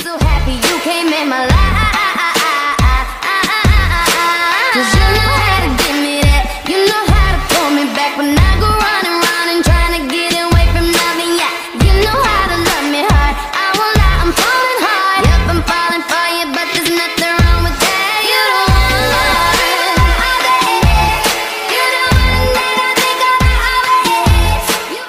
So happy you came in my life. Cause you know how to give me that. You know how to pull me back when I go.